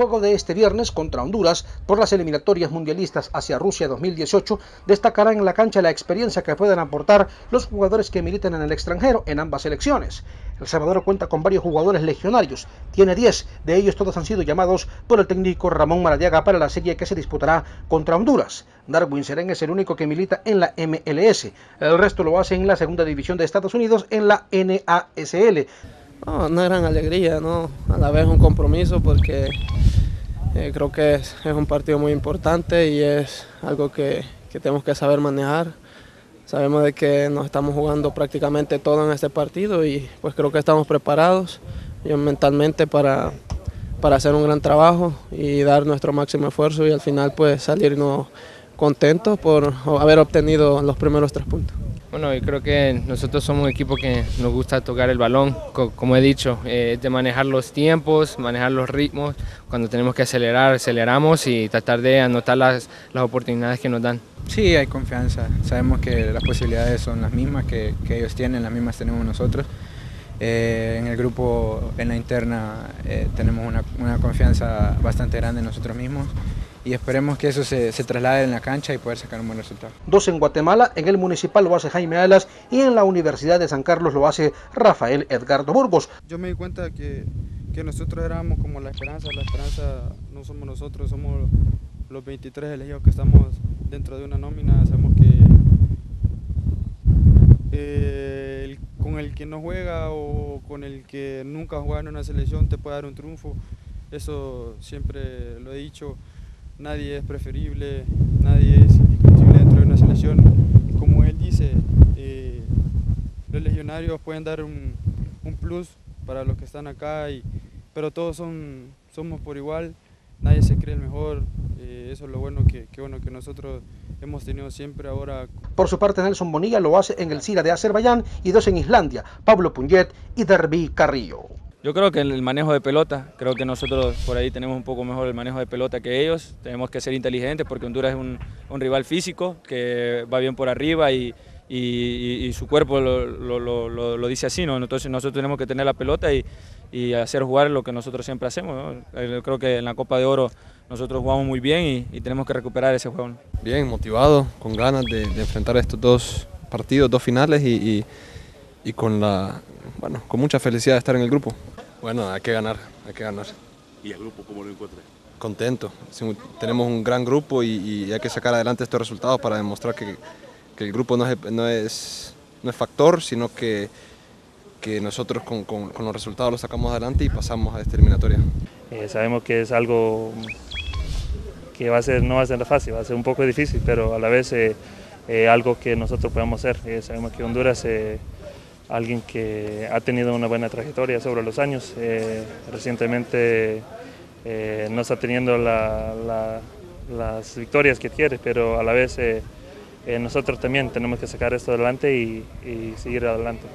juego de este viernes contra Honduras por las eliminatorias mundialistas hacia Rusia 2018 destacará en la cancha la experiencia que pueden aportar los jugadores que militan en el extranjero en ambas selecciones. El Salvador cuenta con varios jugadores legionarios, tiene 10, de ellos todos han sido llamados por el técnico Ramón Maradiaga para la serie que se disputará contra Honduras. Darwin Serén es el único que milita en la MLS, el resto lo hace en la segunda división de Estados Unidos en la NASL. No, una gran alegría, ¿no? a la vez un compromiso porque eh, creo que es, un partido muy importante y es algo que, que, tenemos que saber manejar. Sabemos de que nos estamos jugando prácticamente todo en este partido y pues creo que estamos preparados yo, mentalmente para, para hacer un gran trabajo y dar nuestro máximo esfuerzo y al final pues salirnos contentos por haber obtenido los primeros tres puntos. Bueno, yo creo que nosotros somos un equipo que nos gusta tocar el balón, como he dicho, eh, de manejar los tiempos, manejar los ritmos, cuando tenemos que acelerar, aceleramos y tratar de anotar las, las oportunidades que nos dan. Sí, hay confianza, sabemos que las posibilidades son las mismas que, que ellos tienen, las mismas tenemos nosotros. Eh, en el grupo, en la interna, eh, tenemos una, una, confianza bastante grande en nosotros mismos y esperemos que eso se, se, traslade en la cancha y poder sacar un buen resultado. Dos en Guatemala, en el municipal lo hace Jaime Alas y en la Universidad de San Carlos lo hace Rafael Edgardo Burgos. Yo me di cuenta que, que nosotros éramos como la esperanza, la esperanza no somos nosotros, somos los 23 elegidos que estamos dentro de una nómina, sabemos que eh, el, con el que no juega o con el que nunca ha jugado en una selección te puede dar un triunfo, eso siempre lo he dicho. Nadie es preferible, nadie es indiscutible dentro de una selección. Como él dice, eh, los legionarios pueden dar un, un, plus para los que están acá, y, pero todos son, somos por igual, nadie se cree el mejor, eh, eso es lo bueno que, que, bueno que nosotros hemos tenido siempre ahora. Por su parte Nelson Bonilla lo hace en el SIRA de Azerbaiyán y dos en Islandia, Pablo Punget y Derby Carrillo. Yo creo que el manejo de pelota, creo que nosotros por ahí tenemos un poco mejor el manejo de pelota que ellos, tenemos que ser inteligentes porque Honduras es un, un rival físico que va bien por arriba y, y, y su cuerpo lo, lo, lo, lo, dice así, ¿no? entonces nosotros tenemos que tener la pelota y, y hacer jugar lo que nosotros siempre hacemos. ¿no? Yo creo que en la Copa de Oro nosotros jugamos muy bien y, tenemos que recuperar ese juego. Bien, motivado, con ganas de, de enfrentar estos dos partidos, dos finales y, y con la bueno, con mucha felicidad de estar en el grupo. Bueno, hay que ganar, hay que ganar. ¿Y el grupo cómo lo encuentra? Contento. Tenemos un gran grupo y, y, hay que sacar adelante estos resultados para demostrar que, que el grupo no es, no, es, no es factor, sino que, que nosotros con, los resultados los sacamos adelante y pasamos a esta eliminatoria. Eh, sabemos que es algo que va a ser, no va a ser fácil, va a ser un poco difícil, pero a la vez eh, eh, algo que nosotros podemos hacer. Eh, sabemos que Honduras alguien que ha tenido una buena trayectoria sobre los años. Eh, recientemente eh, no está teniendo la, la, las victorias que quiere, pero a la vez eh, nosotros también tenemos que sacar esto adelante y, y seguir adelante.